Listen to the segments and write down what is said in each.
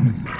Mm-hmm.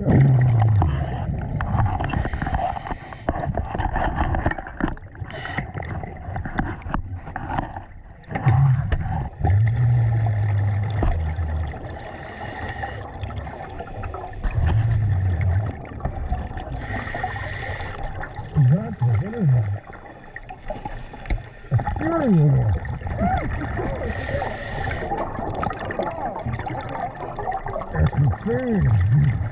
That's insane.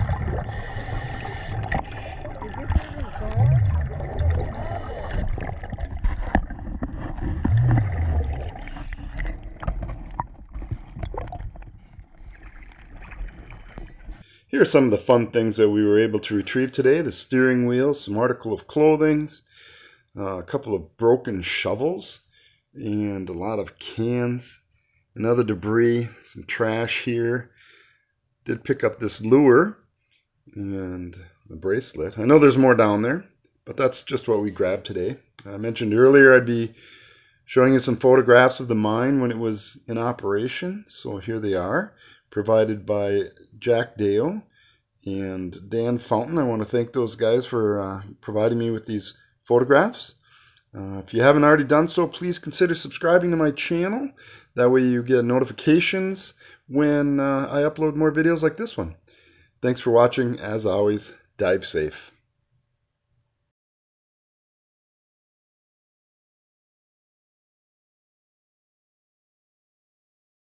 Here are some of the fun things that we were able to retrieve today. The steering wheel, some article of clothing, uh, a couple of broken shovels, and a lot of cans and other debris, some trash here. Did pick up this lure and the bracelet. I know there's more down there, but that's just what we grabbed today. I mentioned earlier I'd be showing you some photographs of the mine when it was in operation. So here they are, provided by Jack Dale and Dan Fountain. I want to thank those guys for uh, providing me with these photographs. Uh, if you haven't already done so, please consider subscribing to my channel. That way you get notifications when uh, I upload more videos like this one. Thanks for watching. As always, dive safe.